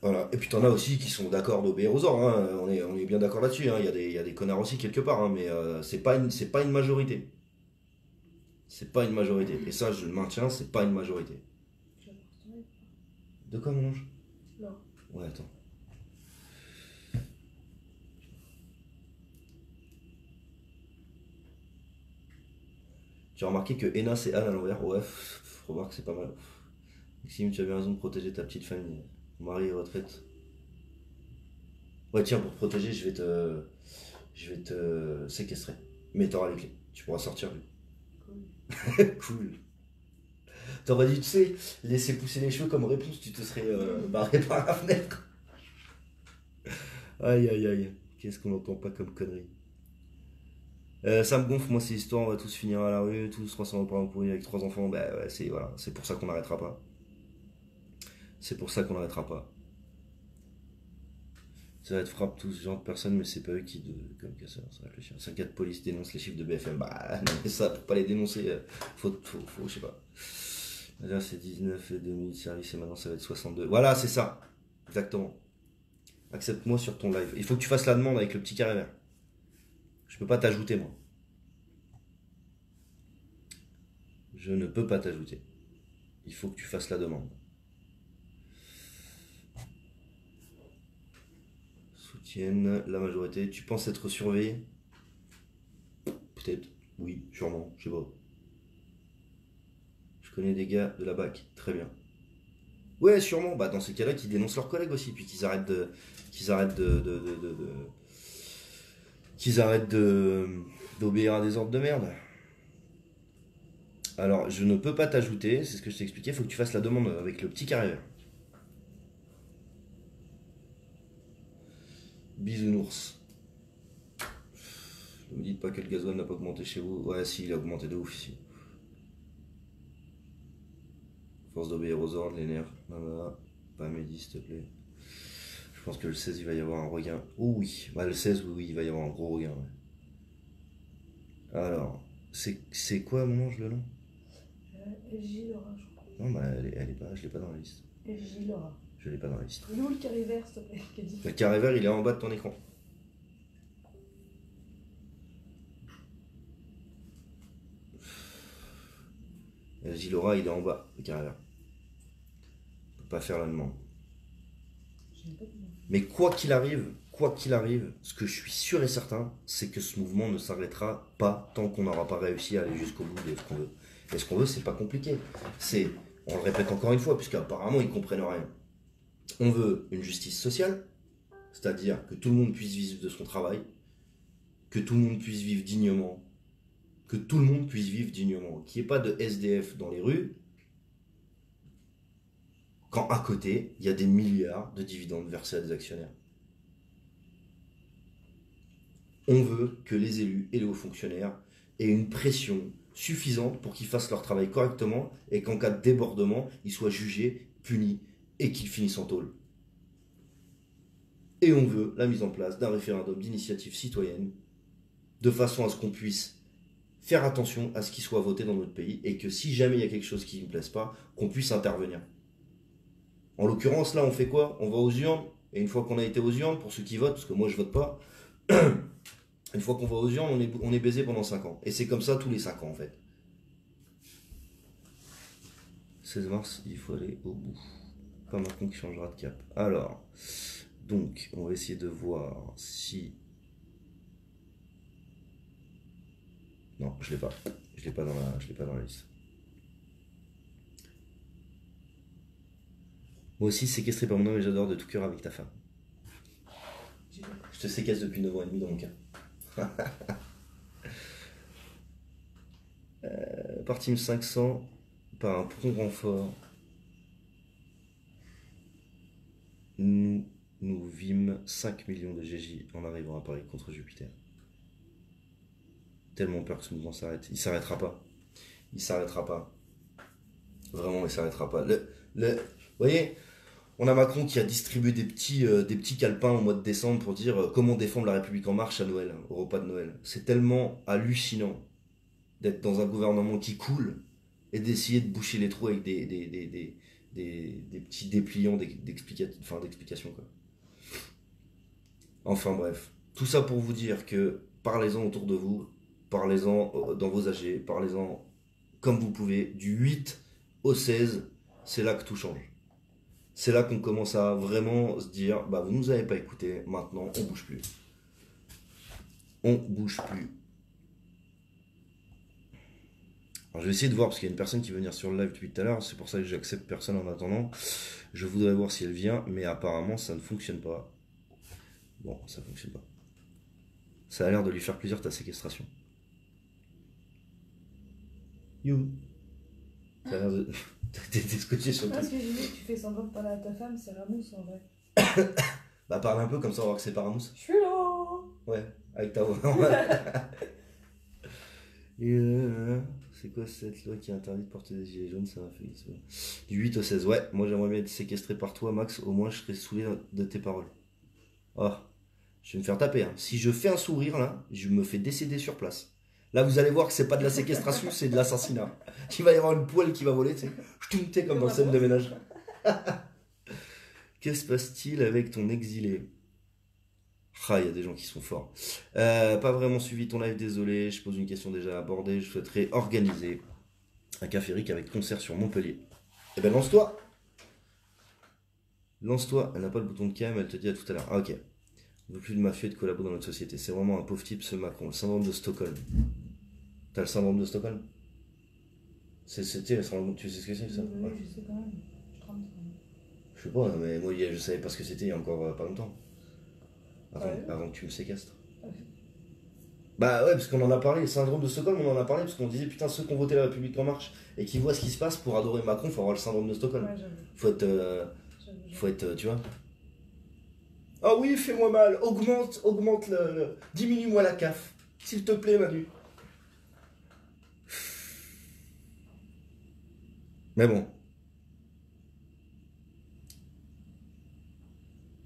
Voilà. Et puis t'en as aussi qui sont d'accord d'obéir aux ordres, hein. on, est, bien d'accord là-dessus, hein. il, y a des, il y a des connards aussi quelque part, hein. mais euh, c'est pas, une- c'est pas une majorité. C'est pas une majorité. Et ça, je le maintiens, c'est pas une majorité. Tu vas voir ton live De quoi, mon ange? Non. Ouais, attends. Tu as remarqué que Ena c'est Anne à l'envers? Ouais, faut voir que c'est pas mal. Maxime, tu as bien raison de protéger ta petite famille. Mari et retraite. Ouais, tiens, pour te protéger, je vais te. Je vais te séquestrer. Mais t'auras les clés. Tu pourras sortir. lui. Cool. cool. T'aurais dit, tu sais, laisser pousser les cheveux comme réponse, tu te serais euh, barré par la fenêtre. Aïe aïe aïe. Qu'est-ce qu'on n'entend pas comme connerie Euh, ça me gonfle, moi, ces histoires, on va tous finir à la rue, tous 300 euros par an pourri avec trois enfants. Bah ouais, c'est voilà, c'est pour ça qu'on n'arrêtera pas. C'est pour ça qu'on n'arrêtera pas. Ça va être frappe tous ce genre de personnes, mais c'est pas eux qui, de, comme casseurs, ça réfléchir. 5 de police dénonce les chiffres de BFM. Bah, non, mais ça, pour pas les dénoncer, euh, faut, faut, faut, je sais pas. Là, c'est 19 et 2000 services et maintenant ça va être 62. Voilà, c'est ça. Exactement. Accepte-moi sur ton live. Il faut que tu fasses la demande avec le petit carré vert. Je peux pas t'ajouter, moi. Je ne peux pas t'ajouter. Il faut que tu fasses la demande. Soutiennent la majorité. Tu penses être surveillé? Peut-être. Oui, sûrement. Je sais pas. Connais des gars de la BAC. Très bien. Ouais, sûrement. Bah, dans ces cas-là, qu'ils dénoncent leurs collègues aussi, puis qu'ils arrêtent de. qu'ils arrêtent de. qu'ils arrêtent de. d'obéir à des ordres de merde. Alors, je ne peux pas t'ajouter, c'est ce que je t'ai expliqué, faut que tu fasses la demande avec le petit carré. Bisounours. Ne me dites pas que le gasoil n'a pas augmenté chez vous. Ouais, si, il a augmenté de ouf ici. Force d'obéir aux ordres, les nerfs. Voilà. Pas Mehdi, s'il te plaît. Je pense que le 16, il va y avoir un regain. Oh oui, bah, le 16, oui, oui, il va y avoir un gros regain. ouais. Alors, c'est quoi mon ange le nom? Euh, Laura, je crois. Non, bah, elle est, elle est pas, je l'ai pas dans la liste. FJ Laura. Je l'ai pas dans la liste. Il est où le carré vert, s'il te plaît Le carré vert, il est en bas de ton écran. Zilora, il est en bas, le carré vert. Pas faire la demande. Mais quoi qu'il arrive, quoi qu'il arrive, ce que je suis sûr et certain, c'est que ce mouvement ne s'arrêtera pas tant qu'on n'aura pas réussi à aller jusqu'au bout de ce qu'on veut. Et ce qu'on veut, c'est pas compliqué. C'est, on le répète encore une fois, puisqu'apparemment ils comprennent rien. On veut une justice sociale, c'est-à-dire que tout le monde puisse vivre de son travail, que tout le monde puisse vivre dignement, que tout le monde puisse vivre dignement, qu'il n'y ait pas de SDF dans les rues, quand à côté, il y a des milliards de dividendes versés à des actionnaires. On veut que les élus et les hauts fonctionnaires aient une pression suffisante pour qu'ils fassent leur travail correctement et qu'en cas de débordement, ils soient jugés, punis et qu'ils finissent en tôle. Et on veut la mise en place d'un référendum d'initiative citoyenne de façon à ce qu'on puisse faire attention à ce qui soit voté dans notre pays et que si jamais il y a quelque chose qui ne plaise pas, qu'on puisse intervenir. En l'occurrence, là, on fait quoi? On va aux urnes, et une fois qu'on a été aux urnes, pour ceux qui votent, parce que moi je vote pas, une fois qu'on va aux urnes, on est, on est baisé pendant 5 ans. Et c'est comme ça tous les 5 ans en fait. 16 mars, il faut aller au bout. Pas Macron qui changera de cap. Alors, donc, on va essayer de voir si. Non, je l'ai pas. Je l'ai pas dans la, je l'ai pas dans la liste. Moi aussi, séquestré par mon homme et j'adore de tout cœur avec ta femme. Je te séquestre depuis 9 ans et demi dans mon cas. euh, Partim 500 par un prompt renfort. Nous, nous vîmes 5 millions de GJ en arrivant à Paris contre Jupiter. Tellement peur que ce mouvement s'arrête. Il s'arrêtera pas. Il s'arrêtera pas. Vraiment, il s'arrêtera pas. Le, le, vous voyez, on a Macron qui a distribué des petits, euh, des petits calepins au mois de décembre pour dire euh, comment défendre la République en marche à Noël, au repas de Noël. C'est tellement hallucinant d'être dans un gouvernement qui coule et d'essayer de boucher les trous avec des, des, des, des, des- petits dépliants d'ex- d'explica- enfin, d'explications. quoi. Enfin bref, tout ça pour vous dire que parlez-en autour de vous, parlez-en euh, dans vos AG, parlez-en comme vous pouvez, du 8 au 16, c'est là que tout change c'est là qu'on commence à vraiment se dire bah vous nous avez pas écouté, maintenant on bouge plus. On bouge plus. Alors je vais essayer de voir parce qu'il y a une personne qui veut venir sur le live depuis tout à l'heure, c'est pour ça que j'accepte personne en attendant. Je voudrais voir si elle vient, mais apparemment ça ne fonctionne pas. Bon, ça fonctionne pas. Ça a l'air de lui faire plaisir ta séquestration. You. Ça a l'air de. T'es scotché sur le Ah, truc. ce que j'ai dit, tu fais semblant de parler à ta femme, c'est Ramous en vrai. Bah parle un peu comme ça on va voir que c'est Paramousse. Je suis là Ouais, avec ta voix. Et euh, c'est quoi cette loi qui interdit de porter des gilets jaunes Ça m'a fait. Du 8 au 16, ouais, moi j'aimerais bien être séquestré par toi, Max, au moins je serais saoulé de tes paroles. Oh, je vais me faire taper. hein. Si je fais un sourire là, je me fais décéder sur place. Là vous allez voir que c'est pas de la séquestration, c'est de l'assassinat. Il va y avoir une poêle qui va voler, tu sais. Comme dans scène de ménage. Que se passe-t-il avec ton exilé? Ah, il y a des gens qui sont forts. Euh, pas vraiment suivi ton live, désolé. Je pose une question déjà abordée. Je souhaiterais organiser un café Ric avec concert sur Montpellier. Eh ben lance-toi Lance-toi. Elle n'a pas le bouton de cam, elle te dit à tout à l'heure. Ah, ok. On veut plus de mafieux et de collabos dans notre société. C'est vraiment un pauvre type, ce Macron. Le syndrome de Stockholm. T'as le syndrome de Stockholm? C'est- le syndrome. Tu sais ce que c'est ça? Oui, Ouais. je sais quand même. Je tremble. Je sais pas, mais moi je savais pas ce que c'était il y a encore euh, pas longtemps. Avant, Ouais? avant que tu me séquestres. Ouais. Bah ouais, parce qu'on en a parlé, le syndrome de Stockholm, on en a parlé parce qu'on disait putain, ceux qui ont voté la République en marche et qui voient ce qui se passe pour adorer Macron, faut avoir le syndrome de Stockholm. Faut être. euh, faut être. euh, tu vois Ah oui, fais-moi mal, augmente, augmente le. le- Diminue-moi la CAF, s'il te plaît, Manu. Mais bon.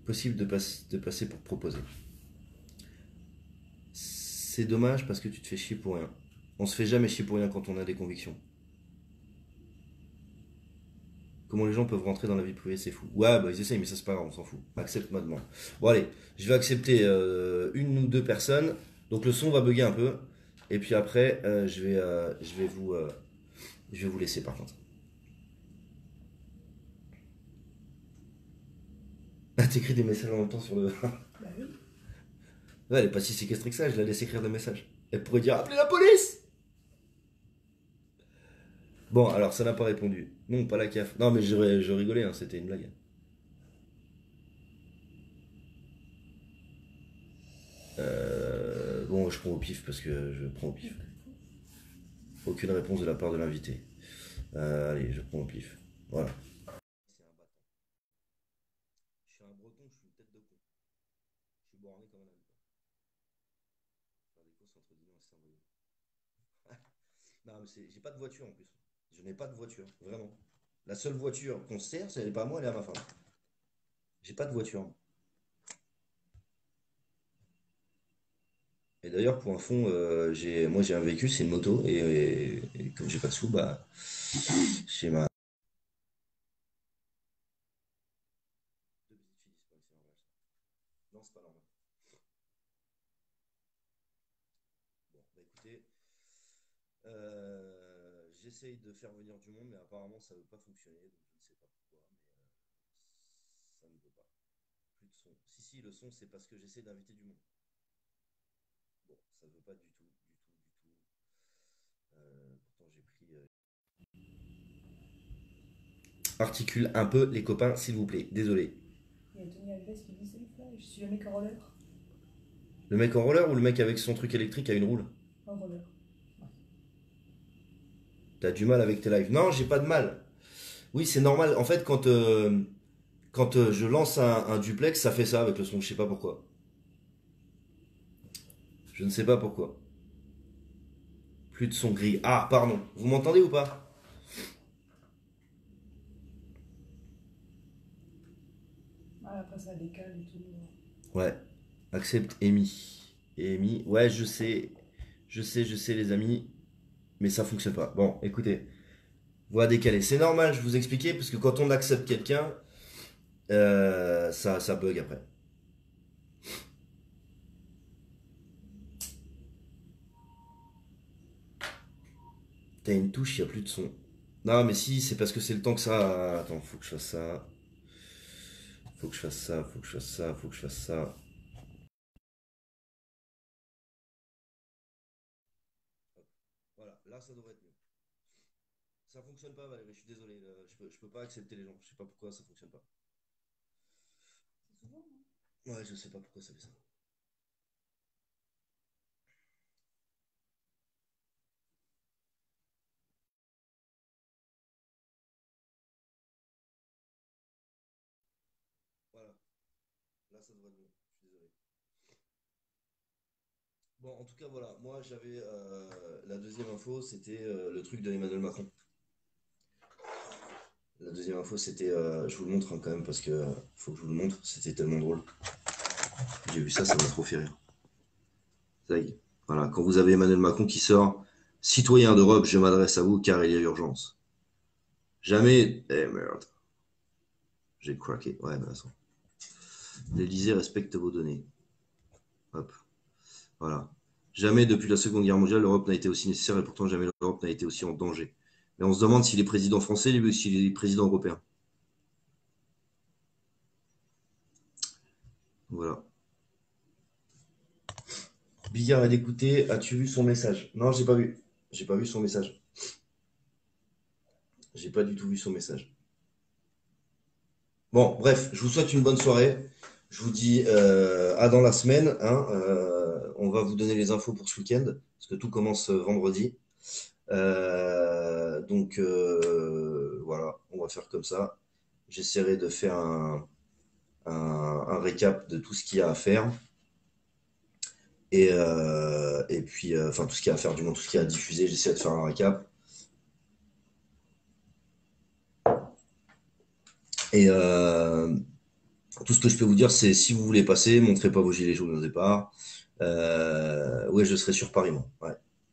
Possible de, passe- de passer pour proposer. C'est dommage parce que tu te fais chier pour rien. On se fait jamais chier pour rien quand on a des convictions. Comment les gens peuvent rentrer dans la vie privée, c'est fou. Ouais, bah ils essayent, mais ça c'est pas on s'en fout. Accepte ma demande. Bon allez, je vais accepter euh, une ou deux personnes. Donc le son va bugger un peu. Et puis après, euh, je, vais, euh, je, vais vous, je vais vous laisser par contre. t'écris des messages en même temps sur le. Bah oui. Ouais, elle est pas si séquestrée que ça, je la laisse écrire des messages. Elle pourrait dire appelez la police Bon, alors ça n'a pas répondu. Non, pas la CAF. Non, mais je, je rigolais, hein, c'était une blague. Euh, bon, je prends au pif parce que je prends au pif. Aucune réponse de la part de l'invité. Euh, allez, je prends au pif. Voilà. C'est un bâton. Je suis un breton, je suis une tête de con. Je suis borné comme un âne. Faire des courses entre Dinan et Saint-Brieuc. Non, mais j'ai pas de voiture en plus. Je n'ai pas de voiture, vraiment. La seule voiture qu'on se sert, c'est pas à moi, elle est à ma femme. J'ai pas de voiture. Et d'ailleurs, pour un fond, euh, moi j'ai un véhicule, c'est une moto, et, comme j'ai pas de sous, bah, j'ai ma. Non, c'est pas normal. Bon, bah écoutez, euh, j'essaye de faire venir du monde, mais apparemment ça veut pas fonctionner, donc je ne sais pas pourquoi, mais euh, ça ne veut pas. Plus de son. Si, si, le son, c'est parce que j'essaie d'inviter du monde. Bon, ça veut pas du tout, du tout, du tout. Euh, pourtant, j'ai pris. euh, Articule un peu, les copains, s'il vous plaît. Désolé. Il y a Tony Alves qui dit Salut Fly, je suis le mec en roller. Le mec en roller ou le mec avec son truc électrique à une roule En roller. T'as du mal avec tes lives. Non, j'ai pas de mal. Oui, c'est normal. En fait, quand, euh, quand euh, je lance un, un duplex, ça fait ça avec le son. Je sais pas pourquoi. Je ne sais pas pourquoi. Plus de son gris. Ah, pardon. Vous m'entendez ou pas? Ah, après ça décale et tout. Ouais. Accepte Amy. Amy. Ouais, je sais. Je sais, je sais, les amis. Mais ça fonctionne pas. Bon, écoutez. Voix décalée. C'est normal, je vous expliquais, parce que quand on accepte quelqu'un, euh, ça, ça bug après. T'as une touche, il a plus de son. Non, mais si, c'est parce que c'est le temps que ça. Attends, faut que je fasse ça. Faut que je fasse ça, faut que je fasse ça, faut que je fasse ça. Voilà, là ça devrait être mieux. Ça fonctionne pas Valérie, je suis désolé, là, je peux, je peux pas accepter les gens, je sais pas pourquoi ça fonctionne pas. C'est souvent, hein Ouais, je sais pas pourquoi ça fait ça. Voilà, là ça devrait être mieux, je suis désolé. En tout cas, voilà, moi j'avais euh, la deuxième info, c'était euh, le truc de Emmanuel Macron. La deuxième info, c'était, euh, je vous le montre hein, quand même parce que faut que je vous le montre, c'était tellement drôle. J'ai vu ça, ça m'a trop fait rire. Ça y est. Voilà, quand vous avez Emmanuel Macron qui sort, citoyen d'Europe, je m'adresse à vous car il y a urgence. Jamais. Eh merde. J'ai craqué. Ouais, bah ça. L'Élysée respecte vos données. Hop. Voilà. Jamais depuis la Seconde Guerre mondiale, l'Europe n'a été aussi nécessaire et pourtant jamais l'Europe n'a été aussi en danger. Mais on se demande s'il est président français ou s'il est président européen. Voilà. Billard est d'écouter. As-tu vu son message? Non, j'ai pas vu. J'ai pas vu son message. J'ai pas du tout vu son message. Bon, bref, je vous souhaite une bonne soirée. Je vous dis euh, à dans la semaine. hein. Euh, on va vous donner les infos pour ce week-end, parce que tout commence euh, vendredi. Euh, donc euh, voilà, on va faire comme ça. J'essaierai de faire un, un, récap de tout ce qu'il y a à faire. Et, puis, enfin, tout ce qu'il y a à faire, du moins tout ce qu'il y a à diffuser, j'essaie de faire un récap. Et tout ce que je peux vous dire, c'est si vous voulez passer, montrez pas vos gilets jaunes au départ. Euh, ouais, je serai sur Paris, moi.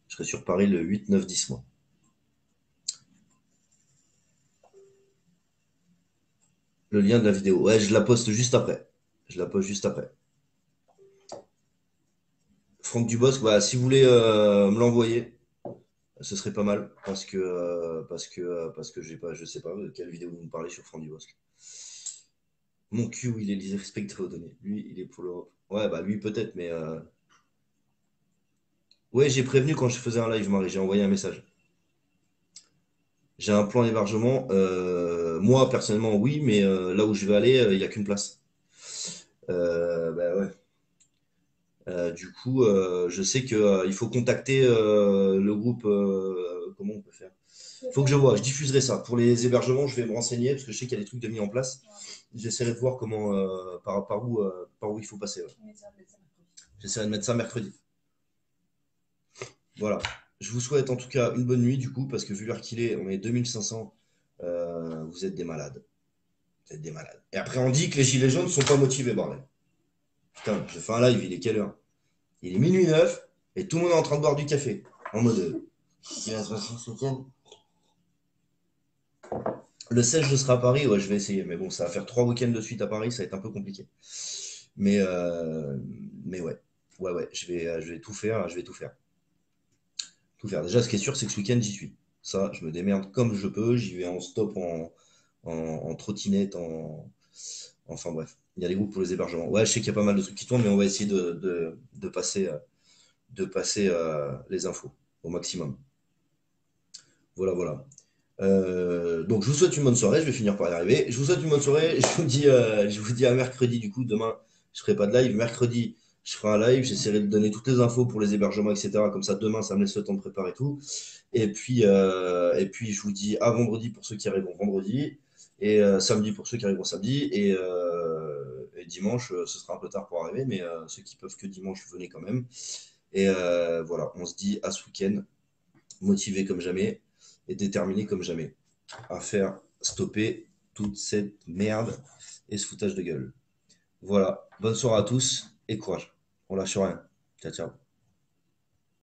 Je serai sur Paris le 8, 9, 10 mois. Le lien de la vidéo. Ouais, je la poste juste après. Je la poste juste après. Franck Dubosc, voilà, si vous voulez euh, me l'envoyer, ce serait pas mal parce que euh, parce que euh, parce que pas, je sais pas de quelle vidéo vous me parlez sur Franck Dubosc. Mon cul, il est respecté aux données. Lui, il est pour l'Europe. Ouais, bah lui peut-être, mais euh, ouais, j'ai prévenu quand je faisais un live, Marie, j'ai envoyé un message. J'ai un plan d'hébergement. euh, moi, personnellement, oui, mais euh, là où je vais aller, euh, il n'y a qu'une place. Bah ouais. Du coup, je sais que euh, il faut contacter le groupe. comment on peut faire? Faut que je vois. Je diffuserai ça. Pour les hébergements, je vais me renseigner parce que je sais qu'il y a des trucs de mis en place. J'essaierai de voir comment euh, par, par où par où il faut passer. ouais. J'essaierai de mettre ça mercredi. Voilà. Je vous souhaite en tout cas une bonne nuit du coup parce que vu l'heure qu'il est, on est 2500. Euh, vous êtes des malades. Vous êtes des malades. Et après on dit que les gilets jaunes sont pas motivés, bordel. Putain, je fais un live, il est quelle heure? Il est minuit 9 et tout le monde est en train de boire du café. En mode. euh. Le 16, je serai à Paris, ouais, je vais essayer. Mais bon, ça va faire trois week-ends de suite à Paris, ça va être un peu compliqué. Mais, euh, mais ouais, ouais, ouais, je vais, je vais tout faire, je vais tout faire. Faire. Déjà, ce qui est sûr, c'est que ce week-end, j'y suis. Ça, je me démerde comme je peux. J'y vais en stop, en, en, trottinette, en. Enfin bref, il y a des groupes pour les hébergements. Ouais, je sais qu'il y a pas mal de trucs qui tournent, mais on va essayer de, de, de passer, euh, de passer euh, les infos au maximum. Voilà, voilà. Euh, donc, je vous souhaite une bonne soirée. Je vais finir par y arriver. Je vous souhaite une bonne soirée. Je vous dis, je vous dis à mercredi. Du coup, demain, je ferai pas de live. Mercredi, je ferai un live. J'essaierai de donner toutes les infos pour les hébergements, etc. Comme ça, demain, ça me laisse le temps de préparer tout. Et puis, euh, et puis, je vous dis à vendredi pour ceux qui arriveront vendredi. Et euh, samedi pour ceux qui arriveront samedi. Et, euh, et dimanche, ce sera un peu tard pour arriver. Mais ceux qui peuvent que dimanche, venez quand même. Et voilà, on se dit à ce week-end, motivé comme jamais et déterminé comme jamais à faire stopper toute cette merde et ce foutage de gueule. Voilà, bonne soirée à tous et courage. On lâche rien. Ciao, ciao.